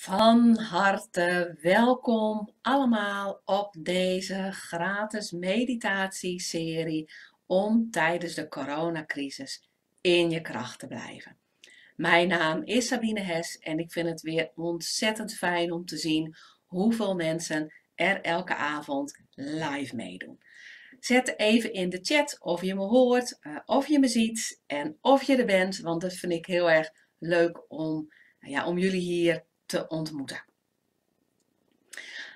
Van harte welkom allemaal op deze gratis meditatieserie om tijdens de coronacrisis in je kracht te blijven. Mijn naam is Sabine Hes en ik vind het weer ontzettend fijn om te zien hoeveel mensen er elke avond live meedoen. Zet even in de chat of je me hoort, uh, of je me ziet en of je er bent, want dat vind ik heel erg leuk om, ja, om jullie hier te ontmoeten.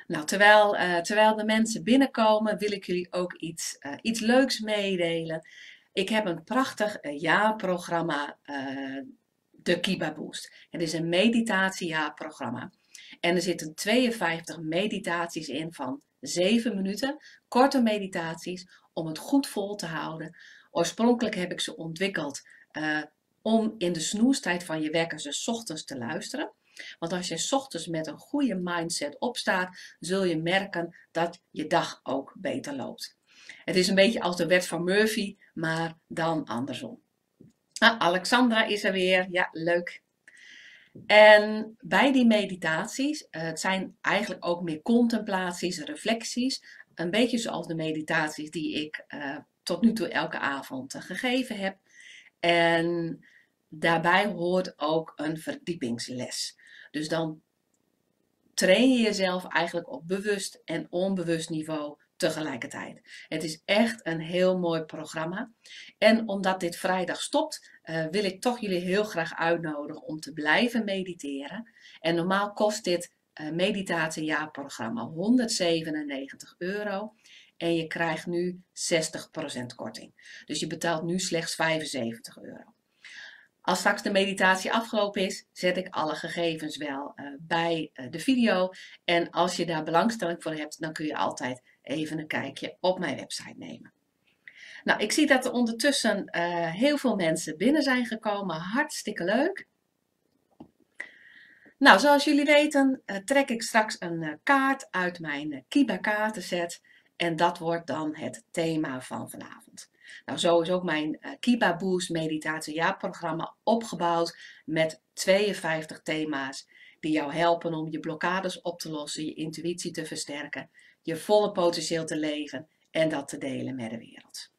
Nou, terwijl, uh, terwijl de mensen binnenkomen, wil ik jullie ook iets, uh, iets leuks meedelen. Ik heb een prachtig uh, jaarprogramma, de Kiba Boost. Het is een meditatiejaarprogramma. En er zitten 52 meditaties in van 7 minuten, korte meditaties, om het goed vol te houden. Oorspronkelijk heb ik ze ontwikkeld om in de snoestijd van je wekker ze ochtends te luisteren. Want als je ochtends met een goede mindset opstaat, zul je merken dat je dag ook beter loopt. Het is een beetje als de wet van Murphy, maar dan andersom. Ah, Alexandra is er weer. Ja, leuk. En bij die meditaties, eh, het zijn eigenlijk ook meer contemplaties, reflecties. Een beetje zoals de meditaties die ik uh, tot nu toe elke avond uh, gegeven heb. En daarbij hoort ook een verdiepingsles. Dus dan train je jezelf eigenlijk op bewust en onbewust niveau tegelijkertijd. Het is echt een heel mooi programma. En omdat dit vrijdag stopt, uh, wil ik toch jullie heel graag uitnodigen om te blijven mediteren. En normaal kost dit uh, meditatiejaarprogramma 197 euro. En je krijgt nu 60% korting. Dus je betaalt nu slechts 75 euro. Als straks de meditatie afgelopen is, zet ik alle gegevens wel uh, bij uh, de video. En als je daar belangstelling voor hebt, dan kun je altijd even een kijkje op mijn website nemen. Nou, ik zie dat er ondertussen uh, heel veel mensen binnen zijn gekomen. Hartstikke leuk. Nou, zoals jullie weten trek ik straks een kaart uit mijn Kiba kaartenset. En dat wordt dan het thema van vanavond. Nou, zo is ook mijn uh, Kiba Boost meditatiejaarprogramma opgebouwd met 52 thema's die jou helpen om je blokkades op te lossen, je intuïtie te versterken, je volle potentieel te leven en dat te delen met de wereld.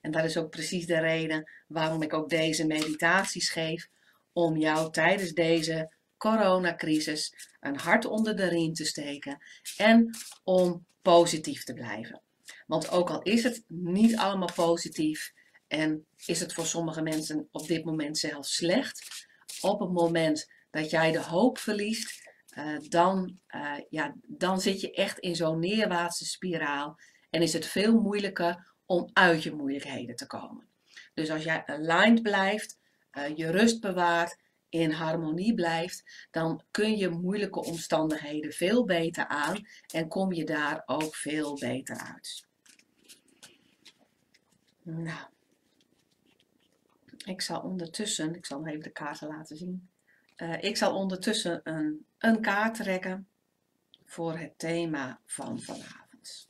En dat is ook precies de reden waarom ik ook deze meditaties geef, om jou tijdens deze coronacrisis een hart onder de riem te steken en om positief te blijven. Want ook al is het niet allemaal positief en is het voor sommige mensen op dit moment zelfs slecht, op het moment dat jij de hoop verliest, uh, dan, uh, ja, dan zit je echt in zo'n neerwaartse spiraal en is het veel moeilijker om uit je moeilijkheden te komen. Dus als jij aligned blijft, uh, je rust bewaart, in harmonie blijft, dan kun je moeilijke omstandigheden veel beter aan en kom je daar ook veel beter uit. Nou, ik zal ondertussen, ik zal even de kaarten laten zien. Uh, ik zal ondertussen een, een kaart trekken voor het thema van vanavond.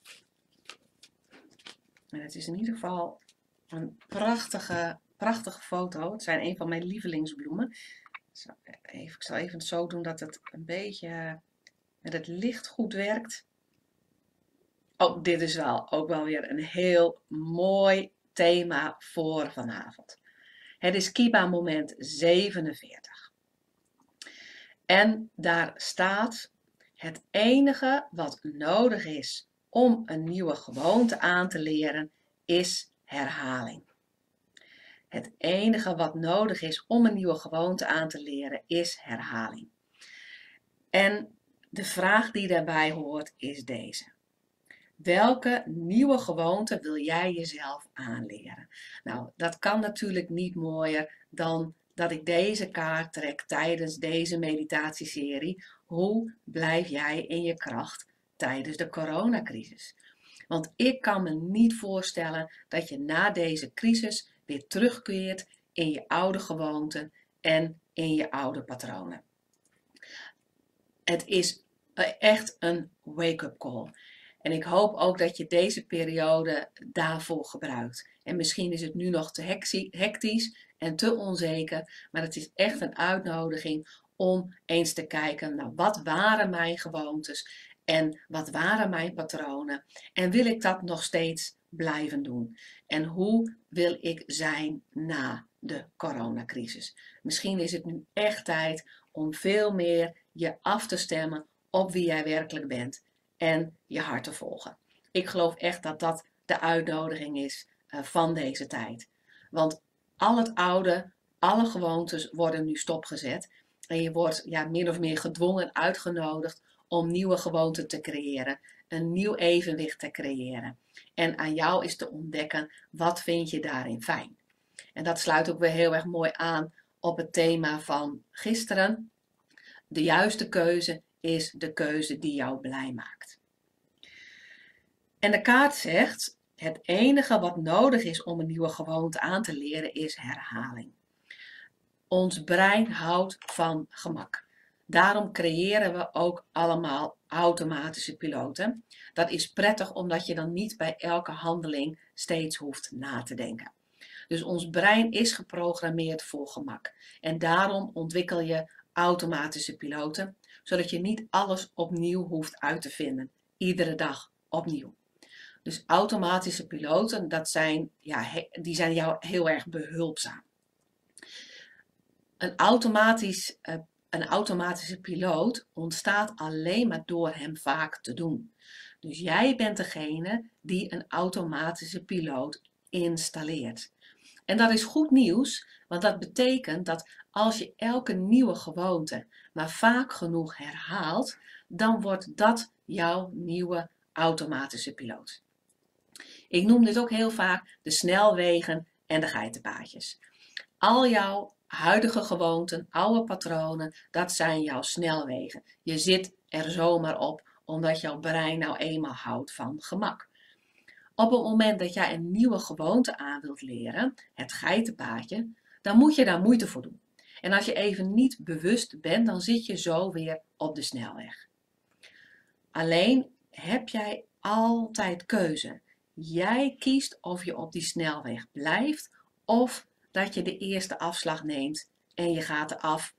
En het is in ieder geval een prachtige, prachtige foto. Het zijn een van mijn lievelingsbloemen. Even, ik zal even zo doen dat het een beetje met het licht goed werkt. Oh, dit is wel ook wel weer een heel mooi thema voor vanavond. Het is Kiba moment 47. En daar staat: Het enige wat nodig is om een nieuwe gewoonte aan te leren is herhaling. Het enige wat nodig is om een nieuwe gewoonte aan te leren is herhaling. En de vraag die daarbij hoort is deze. Welke nieuwe gewoonte wil jij jezelf aanleren? Nou, dat kan natuurlijk niet mooier dan dat ik deze kaart trek tijdens deze meditatieserie. Hoe blijf jij in je kracht tijdens de coronacrisis? Want ik kan me niet voorstellen dat je na deze crisis weer terugkeert in je oude gewoonten en in je oude patronen. Het is echt een wake-up call. En ik hoop ook dat je deze periode daarvoor gebruikt. En misschien is het nu nog te hectisch en te onzeker, maar het is echt een uitnodiging om eens te kijken naar wat waren mijn gewoontes en wat waren mijn patronen en wil ik dat nog steeds blijven doen? En hoe wil ik zijn na de coronacrisis? Misschien is het nu echt tijd om veel meer je af te stemmen op wie jij werkelijk bent en je hart te volgen. Ik geloof echt dat dat de uitnodiging is eh, van deze tijd. Want al het oude, alle gewoontes worden nu stopgezet. En je wordt ja, min of meer gedwongen uitgenodigd om nieuwe gewoonten te creëren. Een nieuw evenwicht te creëren. En aan jou is te ontdekken, wat vind je daarin fijn? En dat sluit ook weer heel erg mooi aan op het thema van gisteren. De juiste keuze is de keuze die jou blij maakt. En de kaart zegt, het enige wat nodig is om een nieuwe gewoonte aan te leren is herhaling. Ons brein houdt van gemak. Daarom creëren we ook allemaal automatische piloten. Dat is prettig omdat je dan niet bij elke handeling steeds hoeft na te denken. Dus ons brein is geprogrammeerd voor gemak. En daarom ontwikkel je automatische piloten, zodat je niet alles opnieuw hoeft uit te vinden. Iedere dag opnieuw. Dus automatische piloten, dat zijn, ja, die zijn jou heel erg behulpzaam. Een, automatisch, uh, een automatische piloot ontstaat alleen maar door hem vaak te doen. Dus jij bent degene die een automatische piloot installeert. En dat is goed nieuws, want dat betekent dat als je elke nieuwe gewoonte maar vaak genoeg herhaalt, dan wordt dat jouw nieuwe automatische piloot. Ik noem dit ook heel vaak de snelwegen en de geitenpaadjes. Al jouw huidige gewoonten, oude patronen, dat zijn jouw snelwegen. Je zit er zomaar op omdat jouw brein nou eenmaal houdt van gemak. Op het moment dat jij een nieuwe gewoonte aan wilt leren, het geitenpaadje, dan moet je daar moeite voor doen. En als je even niet bewust bent, dan zit je zo weer op de snelweg. Alleen heb jij altijd keuze. Jij kiest of je op die snelweg blijft of dat je de eerste afslag neemt en je gaat eraf.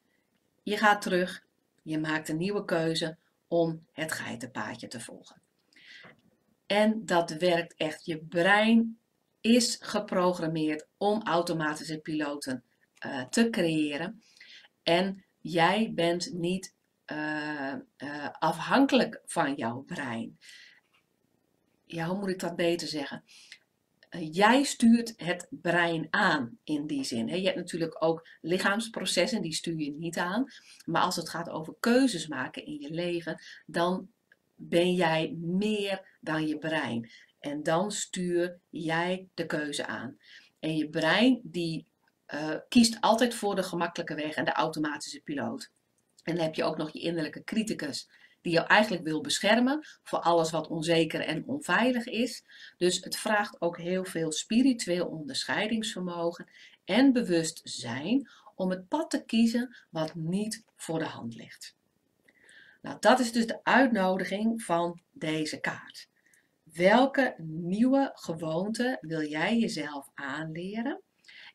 Je gaat terug. Je maakt een nieuwe keuze om het geitenpaadje te volgen. En dat werkt echt. Je brein is geprogrammeerd om automatische piloten uh, te creëren. En jij bent niet uh, uh, afhankelijk van jouw brein ja, hoe moet ik dat beter zeggen? Eh, jij stuurt het brein aan in die zin. Je hebt natuurlijk ook lichaamsprocessen, die stuur je niet aan. Maar als het gaat over keuzes maken in je leven, dan ben jij meer dan je brein. En dan stuur jij de keuze aan. En je brein die uh, kiest altijd voor de gemakkelijke weg en de automatische piloot. En dan heb je ook nog je innerlijke criticus die jou eigenlijk wil beschermen voor alles wat onzeker en onveilig is. Dus het vraagt ook heel veel spiritueel onderscheidingsvermogen en bewustzijn om het pad te kiezen wat niet voor de hand ligt. Nou, dat is dus de uitnodiging van deze kaart. Welke nieuwe gewoonte wil jij jezelf aanleren?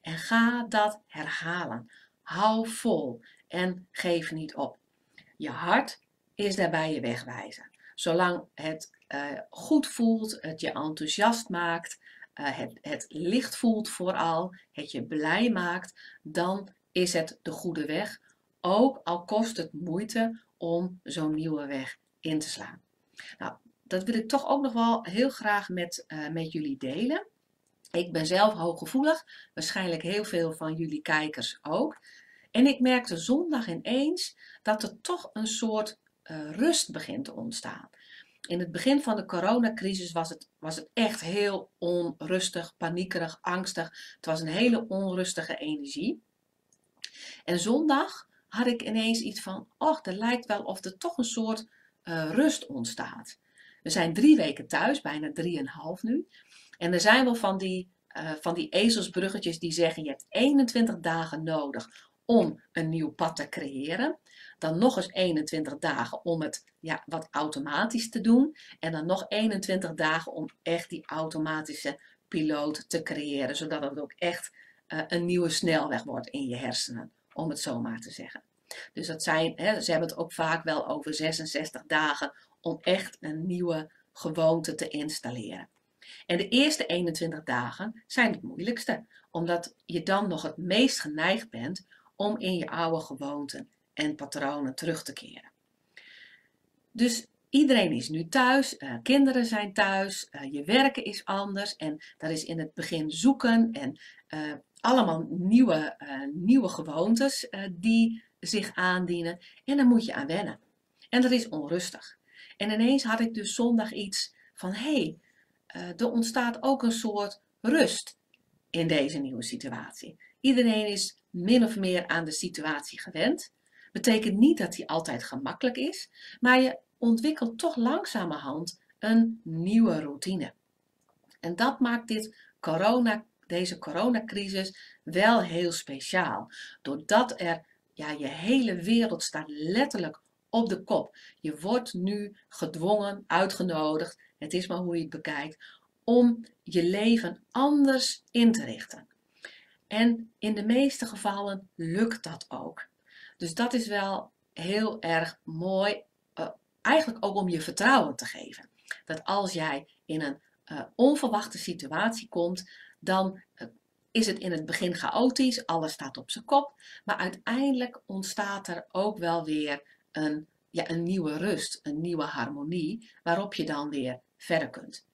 En ga dat herhalen. Hou vol en geef niet op. Je hart is daarbij je wegwijzen. Zolang het uh, goed voelt, het je enthousiast maakt, uh, het, het licht voelt vooral, het je blij maakt, dan is het de goede weg. Ook al kost het moeite om zo'n nieuwe weg in te slaan. Nou, dat wil ik toch ook nog wel heel graag met, uh, met jullie delen. Ik ben zelf hooggevoelig, waarschijnlijk heel veel van jullie kijkers ook. En ik merkte zondag ineens dat er toch een soort uh, rust begint te ontstaan. In het begin van de coronacrisis was het, was het echt heel onrustig, paniekerig, angstig. Het was een hele onrustige energie. En zondag had ik ineens iets van, oh, er lijkt wel of er toch een soort uh, rust ontstaat. We zijn drie weken thuis, bijna drieënhalf nu. En er zijn wel van die, uh, van die ezelsbruggetjes die zeggen, je hebt 21 dagen nodig om een nieuw pad te creëren. Dan nog eens 21 dagen om het ja, wat automatisch te doen. En dan nog 21 dagen om echt die automatische piloot te creëren. Zodat het ook echt uh, een nieuwe snelweg wordt in je hersenen. Om het zo maar te zeggen. Dus dat zijn, hè, ze hebben het ook vaak wel over 66 dagen om echt een nieuwe gewoonte te installeren. En de eerste 21 dagen zijn het moeilijkste, omdat je dan nog het meest geneigd bent om in je oude gewoonten en patronen terug te keren. Dus iedereen is nu thuis, uh, kinderen zijn thuis, uh, je werken is anders en dat is in het begin zoeken en uh, allemaal nieuwe, nieuwe gewoontes die zich aandienen en daar moet je aan wennen. En dat is onrustig. En ineens had ik dus zondag iets van, hé, hey, er ontstaat ook een soort rust in deze nieuwe situatie. Iedereen is min of meer aan de situatie gewend. Betekent niet dat die altijd gemakkelijk is, maar je ontwikkelt toch langzamerhand een nieuwe routine. En dat maakt dit corona, deze coronacrisis wel heel speciaal. Doordat er, ja, je hele wereld staat letterlijk op de kop. Je wordt nu gedwongen, uitgenodigd, het is maar hoe je het bekijkt, om je leven anders in te richten. En in de meeste gevallen lukt dat ook. Dus dat is wel heel erg mooi, uh, eigenlijk ook om je vertrouwen te geven. Dat als jij in een uh, onverwachte situatie komt, dan uh, is het in het begin chaotisch, alles staat op zijn kop, maar uiteindelijk ontstaat er ook wel weer een, ja, een nieuwe rust, een nieuwe harmonie, waarop je dan weer verder kunt.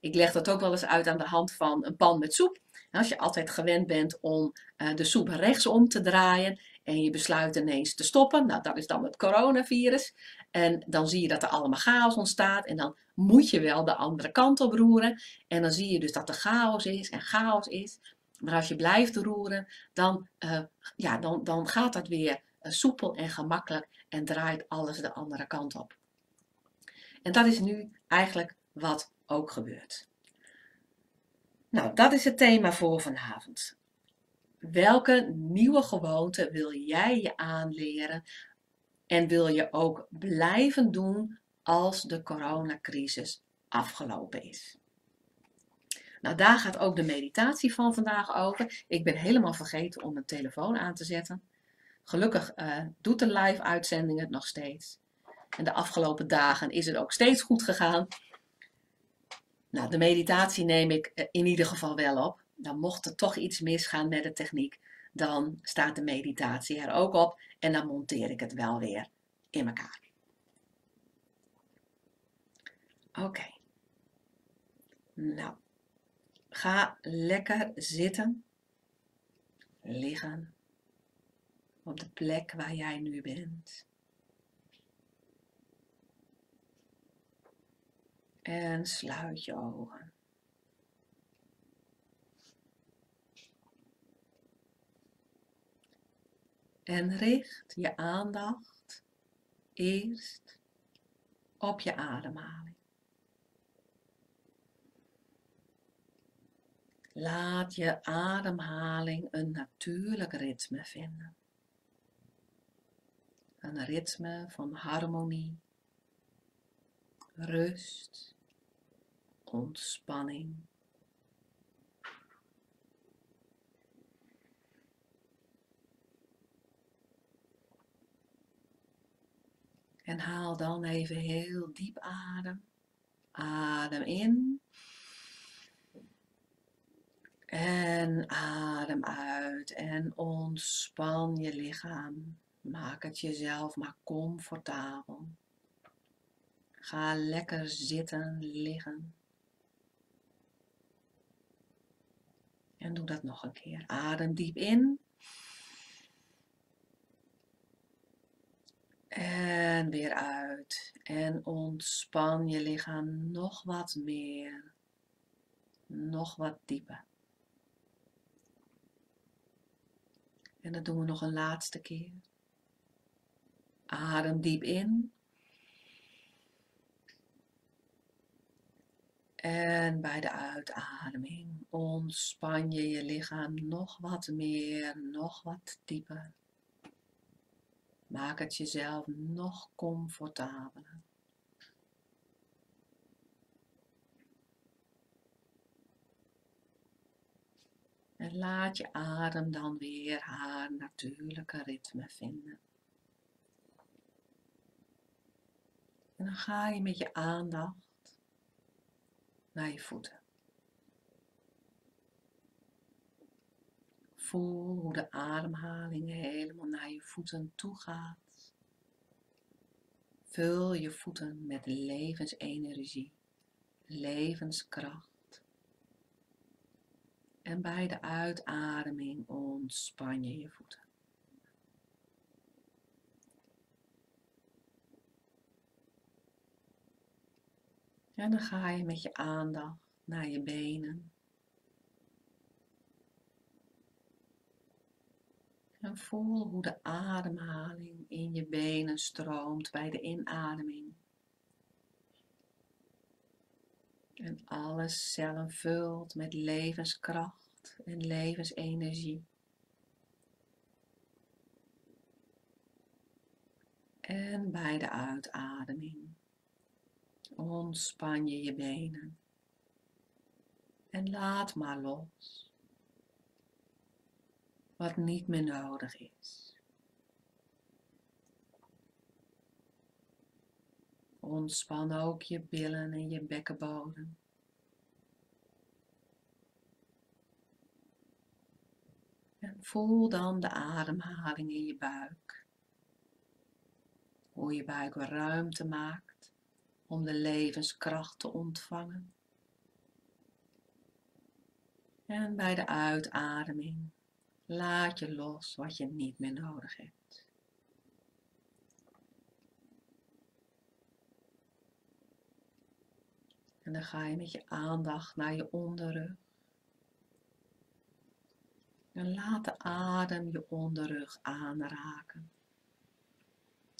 Ik leg dat ook wel eens uit aan de hand van een pan met soep. Als je altijd gewend bent om uh, de soep rechtsom te draaien en je besluit ineens te stoppen, nou dat is dan het coronavirus. En dan zie je dat er allemaal chaos ontstaat en dan moet je wel de andere kant op roeren. En dan zie je dus dat er chaos is en chaos is. Maar als je blijft roeren, dan, uh, ja, dan, dan gaat dat weer uh, soepel en gemakkelijk en draait alles de andere kant op. En dat is nu eigenlijk wat ook gebeurt. Nou, dat is het thema voor vanavond. Welke nieuwe gewoonte wil jij je aanleren en wil je ook blijven doen als de coronacrisis afgelopen is? Nou, daar gaat ook de meditatie van vandaag over. Ik ben helemaal vergeten om mijn telefoon aan te zetten. Gelukkig uh, doet de live uitzending het nog steeds. En de afgelopen dagen is het ook steeds goed gegaan. Nou, de meditatie neem ik eh, in ieder geval wel op. Dan mocht er toch iets misgaan met de techniek, dan staat de meditatie er ook op en dan monteer ik het wel weer in elkaar. Oké. Nou, ga lekker zitten, liggen op de plek waar jij nu bent. En sluit je ogen. En richt je aandacht eerst op je ademhaling. Laat je ademhaling een natuurlijk ritme vinden. Een ritme van harmonie, rust ontspanning. En haal dan even heel diep adem. Adem in. En adem uit en ontspan je lichaam. Maak het jezelf maar comfortabel. Ga lekker zitten, liggen. En doe dat nog een keer. Adem diep in. En weer uit. En ontspan je lichaam nog wat meer. Nog wat dieper. En dat doen we nog een laatste keer. Adem diep in. En bij de uitademing ontspan je je lichaam nog wat meer, nog wat dieper. Maak het jezelf nog comfortabeler. En laat je adem dan weer haar natuurlijke ritme vinden. En dan ga je met je aandacht naar je voeten. Voel hoe de ademhaling helemaal naar je voeten toe gaat. Vul je voeten met levensenergie, levenskracht. En bij de uitademing ontspan je je voeten. En dan ga je met je aandacht naar je benen. En voel hoe de ademhaling in je benen stroomt bij de inademing. En alle cellen vult met levenskracht en levensenergie. En bij de uitademing ontspan je je benen en laat maar los wat niet meer nodig is. Ontspan ook je billen en je bekkenbodem. En voel dan de ademhaling in je buik. Hoe je buik ruimte maakt om de levenskracht te ontvangen. En bij de uitademing laat je los wat je niet meer nodig hebt. En dan ga je met je aandacht naar je onderrug. En laat de adem je onderrug aanraken.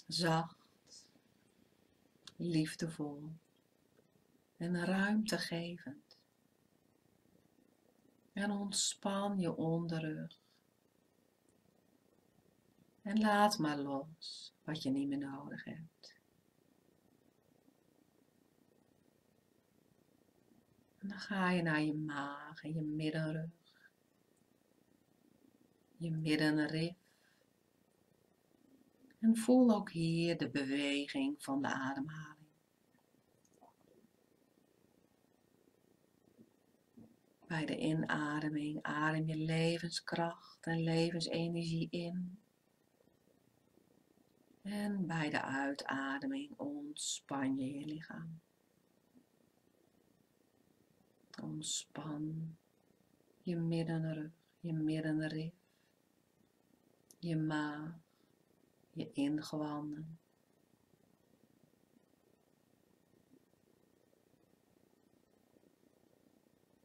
Zacht, liefdevol en ruimtegevend. En ontspan je onderrug. En laat maar los wat je niet meer nodig hebt. En dan ga je naar je maag en je middenrug. Je middenrif. En voel ook hier de beweging van de ademhaling. Bij de inademing adem je levenskracht en levensenergie in. En bij de uitademing ontspan je je lichaam. Ontspan je middenrug, je middenrif, je maag, je ingewanden.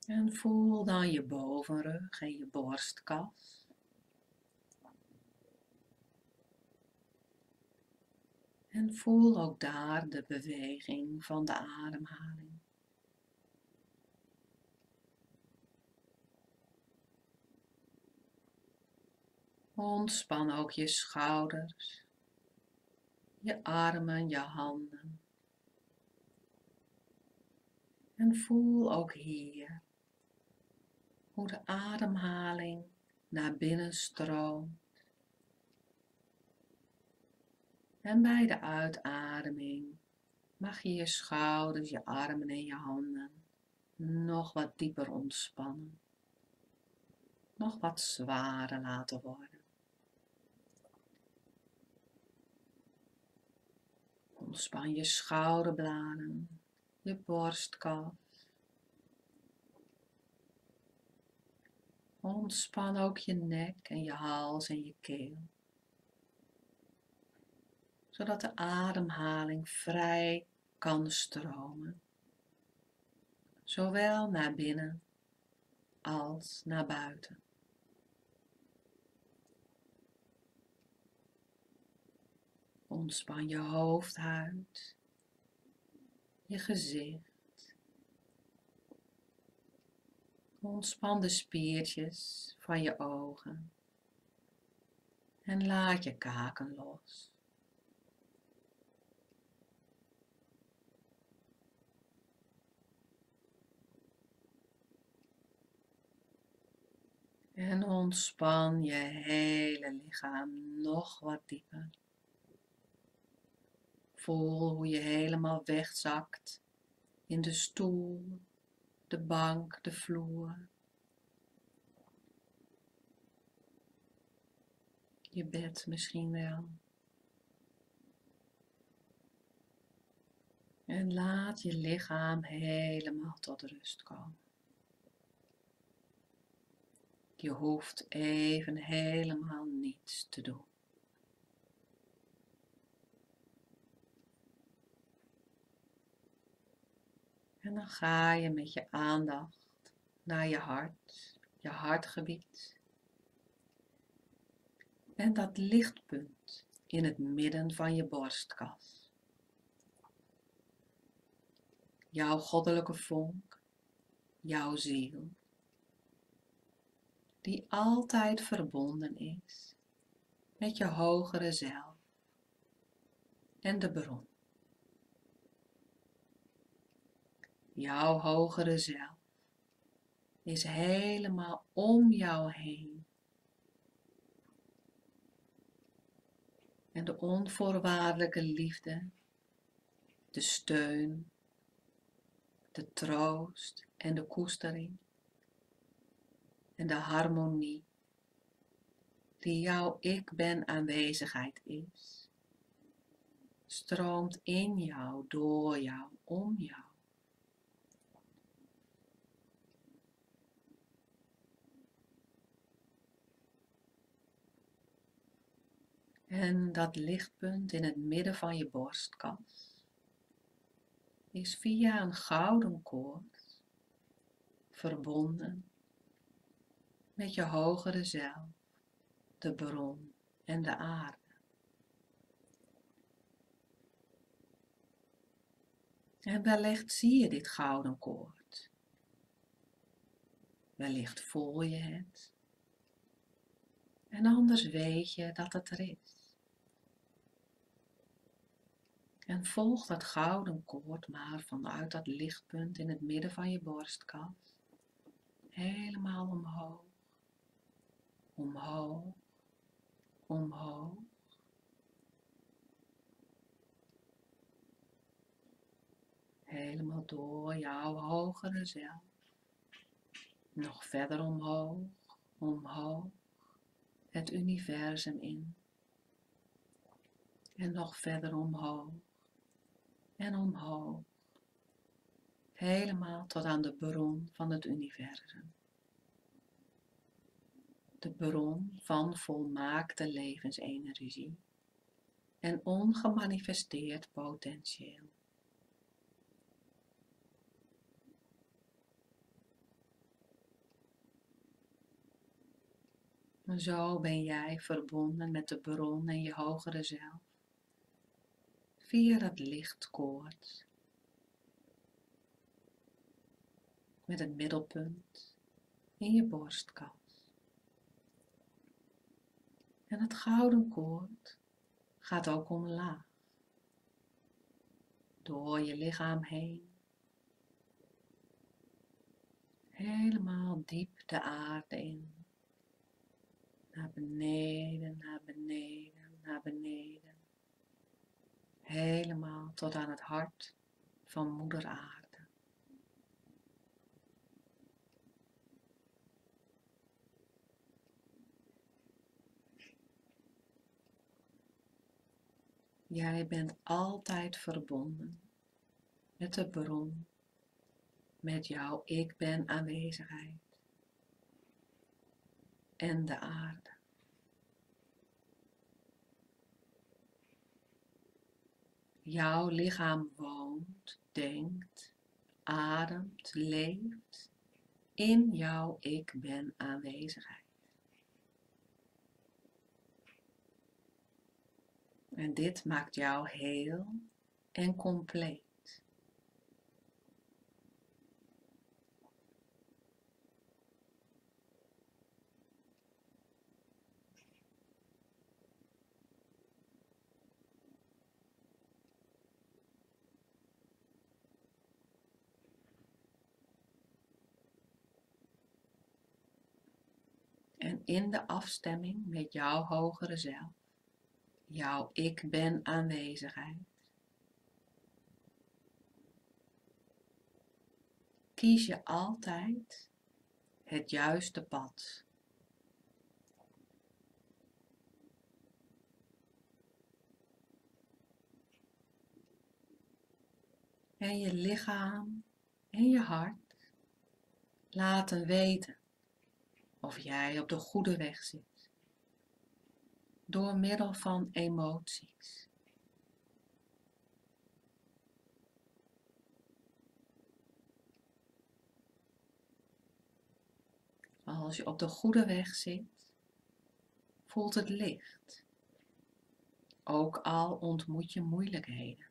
En voel dan je bovenrug en je borstkas. En voel ook daar de beweging van de ademhaling. Ontspan ook je schouders, je armen, je handen. En voel ook hier hoe de ademhaling naar binnen stroomt. En bij de uitademing mag je je schouders, je armen en je handen nog wat dieper ontspannen. Nog wat zwaarder laten worden. Ontspan je schouderbladen, je borstkas. Ontspan ook je nek en je hals en je keel zodat de ademhaling vrij kan stromen, zowel naar binnen als naar buiten. Ontspan je hoofdhuid, je gezicht. Ontspan de spiertjes van je ogen en laat je kaken los. En ontspan je hele lichaam nog wat dieper. Voel hoe je helemaal wegzakt in de stoel, de bank, de vloer. Je bed misschien wel. En laat je lichaam helemaal tot rust komen. Je hoeft even helemaal niets te doen. En dan ga je met je aandacht naar je hart, je hartgebied. En dat lichtpunt in het midden van je borstkas. Jouw goddelijke vonk, jouw ziel, die altijd verbonden is met je hogere zelf en de bron. Jouw hogere zelf is helemaal om jou heen. En de onvoorwaardelijke liefde, de steun, de troost en de koestering en de harmonie die jouw ik ben aanwezigheid is, stroomt in jou, door jou, om jou. En dat lichtpunt in het midden van je borstkas is via een gouden koord verbonden met je hogere zelf, de bron en de aarde. En wellicht zie je dit gouden koord. Wellicht voel je het. En anders weet je dat het er is. En volg dat gouden koord maar vanuit dat lichtpunt in het midden van je borstkas. Helemaal omhoog, omhoog, omhoog. Helemaal door jouw hogere zelf. Nog verder omhoog, omhoog. Het universum in. En nog verder omhoog en omhoog. Helemaal tot aan de bron van het universum. De bron van volmaakte levensenergie en ongemanifesteerd potentieel. zo ben jij verbonden met de bron en je hogere zelf via het lichtkoord met het middelpunt in je borstkas. En het gouden koord gaat ook omlaag, door je lichaam heen, helemaal diep de aarde in, naar beneden, naar beneden, naar beneden helemaal tot aan het hart van Moeder Aarde. Jij bent altijd verbonden met de bron, met jouw ik ben aanwezigheid en de aarde. Jouw lichaam woont, denkt, ademt, leeft in jouw ik ben aanwezigheid. En dit maakt jou heel en compleet. in de afstemming met jouw hogere zelf, jouw ik ben aanwezigheid. Kies je altijd het juiste pad. En je lichaam en je hart laten weten of jij op de goede weg zit. Door middel van emoties. Als je op de goede weg zit, voelt het licht. Ook al ontmoet je moeilijkheden.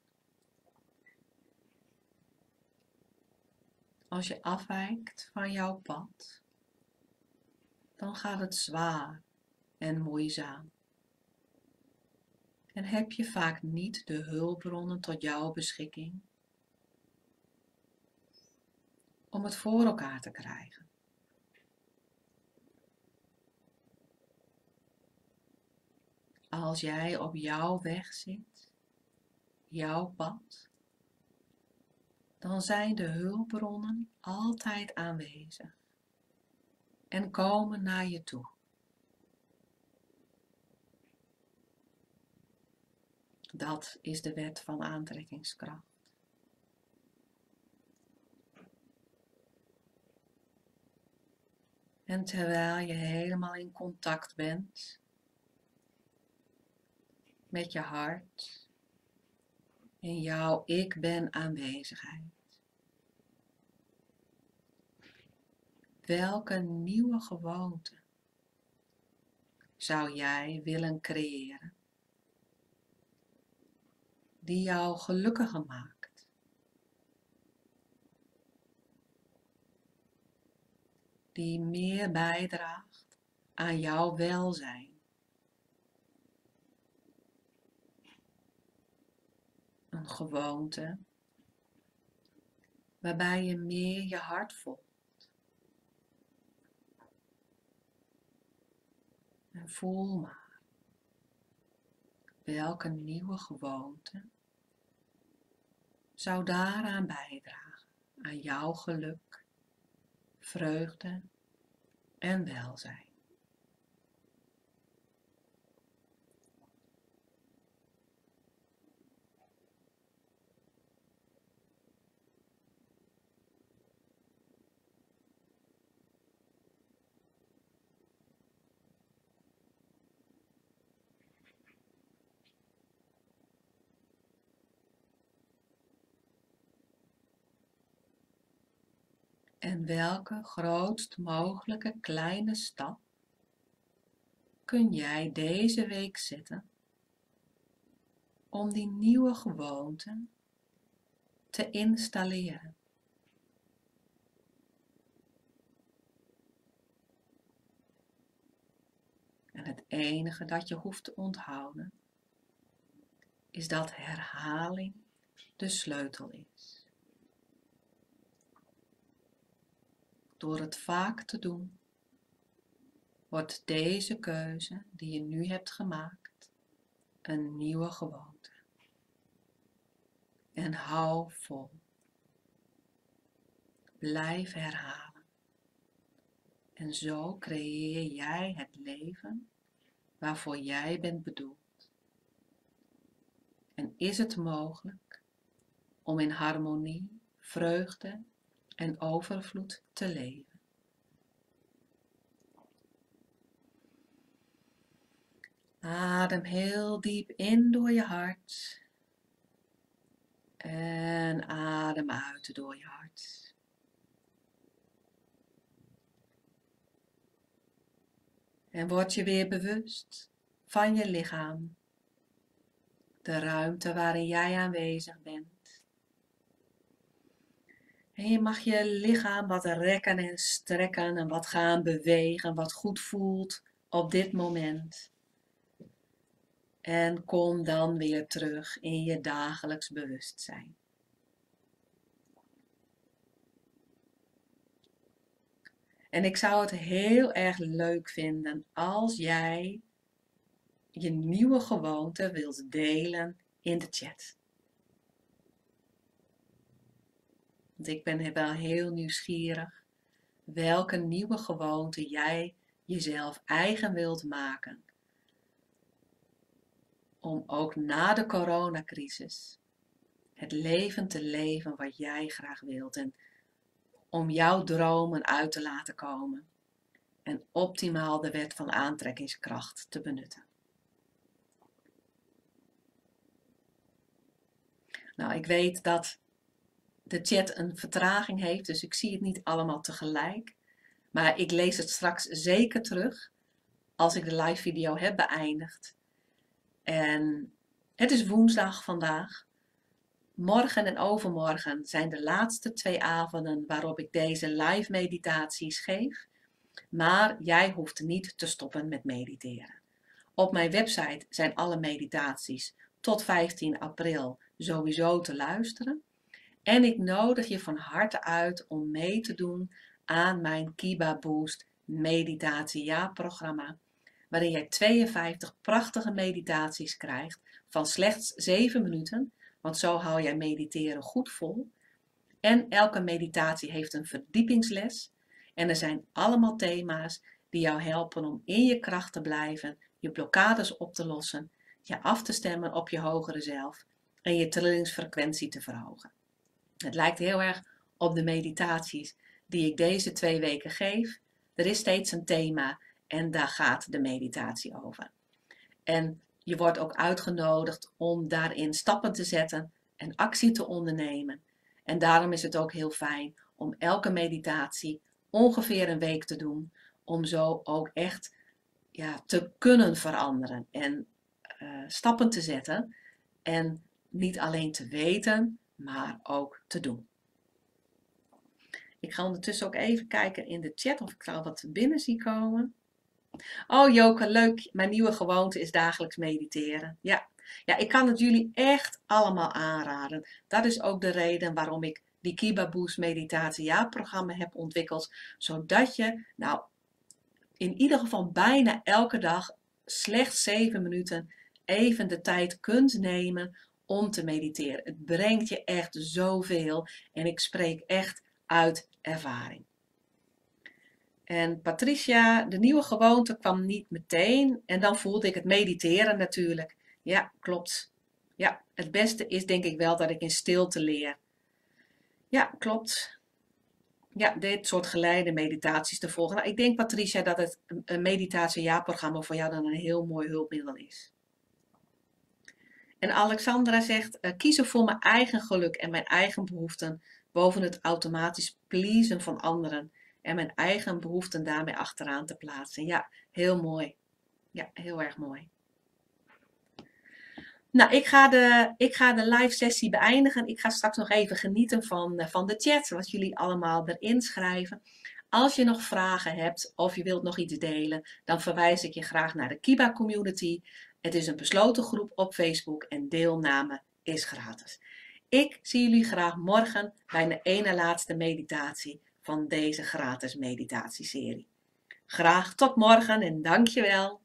Als je afwijkt van jouw pad, dan gaat het zwaar en moeizaam. En heb je vaak niet de hulpbronnen tot jouw beschikking om het voor elkaar te krijgen. Als jij op jouw weg zit, jouw pad, dan zijn de hulpbronnen altijd aanwezig en komen naar je toe. Dat is de wet van aantrekkingskracht. En terwijl je helemaal in contact bent met je hart in jouw ik ben aanwezigheid. Welke nieuwe gewoonte zou jij willen creëren die jou gelukkiger maakt? Die meer bijdraagt aan jouw welzijn. Een gewoonte waarbij je meer je hart volgt. En voel maar welke nieuwe gewoonte zou daaraan bijdragen, aan jouw geluk, vreugde en welzijn. En welke grootst mogelijke kleine stap kun jij deze week zetten om die nieuwe gewoonte te installeren? En het enige dat je hoeft te onthouden is dat herhaling de sleutel is. Door het vaak te doen, wordt deze keuze die je nu hebt gemaakt een nieuwe gewoonte. En hou vol. Blijf herhalen. En zo creëer jij het leven waarvoor jij bent bedoeld. En is het mogelijk om in harmonie, vreugde en overvloed te leven. Adem heel diep in door je hart. En adem uit door je hart. En word je weer bewust van je lichaam. De ruimte waarin jij aanwezig bent. En je mag je lichaam wat rekken en strekken en wat gaan bewegen, wat goed voelt op dit moment. En kom dan weer terug in je dagelijks bewustzijn. En ik zou het heel erg leuk vinden als jij je nieuwe gewoonte wilt delen in de chat. Ik ben wel heel nieuwsgierig welke nieuwe gewoonte jij jezelf eigen wilt maken. Om ook na de coronacrisis het leven te leven wat jij graag wilt. En om jouw dromen uit te laten komen. En optimaal de wet van aantrekkingskracht te benutten. Nou, ik weet dat de chat een vertraging heeft, dus ik zie het niet allemaal tegelijk. Maar ik lees het straks zeker terug als ik de live video heb beëindigd. En het is woensdag vandaag. Morgen en overmorgen zijn de laatste twee avonden waarop ik deze live meditaties geef. Maar jij hoeft niet te stoppen met mediteren. Op mijn website zijn alle meditaties tot 15 april sowieso te luisteren. En ik nodig je van harte uit om mee te doen aan mijn Kiba Boost meditatie jaarprogramma, waarin jij 52 prachtige meditaties krijgt van slechts 7 minuten, want zo hou jij mediteren goed vol. En elke meditatie heeft een verdiepingsles en er zijn allemaal thema's die jou helpen om in je kracht te blijven, je blokkades op te lossen, je af te stemmen op je hogere zelf en je trillingsfrequentie te verhogen. Het lijkt heel erg op de meditaties die ik deze twee weken geef. Er is steeds een thema en daar gaat de meditatie over. En je wordt ook uitgenodigd om daarin stappen te zetten en actie te ondernemen. En daarom is het ook heel fijn om elke meditatie ongeveer een week te doen, om zo ook echt ja, te kunnen veranderen en uh, stappen te zetten. En niet alleen te weten, maar ook te doen. Ik ga ondertussen ook even kijken in de chat of ik al wat binnen zie komen. Oh Joke, leuk. Mijn nieuwe gewoonte is dagelijks mediteren. Ja. ja, ik kan het jullie echt allemaal aanraden. Dat is ook de reden waarom ik die Kiba Boost meditatie jaarprogramma heb ontwikkeld. Zodat je nou in ieder geval bijna elke dag slechts 7 minuten even de tijd kunt nemen om te mediteren. Het brengt je echt zoveel en ik spreek echt uit ervaring. En Patricia, de nieuwe gewoonte kwam niet meteen en dan voelde ik het mediteren natuurlijk. Ja, klopt. Ja, het beste is denk ik wel dat ik in stilte leer. Ja, klopt. Ja, dit soort geleide meditaties te volgen. Nou, ik denk Patricia dat het een meditatiejaarprogramma voor jou dan een heel mooi hulpmiddel is. En Alexandra zegt, uh, kiezen voor mijn eigen geluk en mijn eigen behoeften boven het automatisch pleasen van anderen en mijn eigen behoeften daarmee achteraan te plaatsen. Ja, heel mooi. Ja, heel erg mooi. Nou, ik ga, de, ik ga de live sessie beëindigen. Ik ga straks nog even genieten van, eh, van de chat, wat jullie allemaal erin schrijven. Als je nog vragen hebt of je wilt nog iets delen, dan verwijs ik je graag naar de Kiba Community. Het is een besloten groep op Facebook en deelname is gratis. Ik zie jullie graag morgen bij de ene laatste meditatie van deze gratis meditatieserie. Graag tot morgen en dankjewel.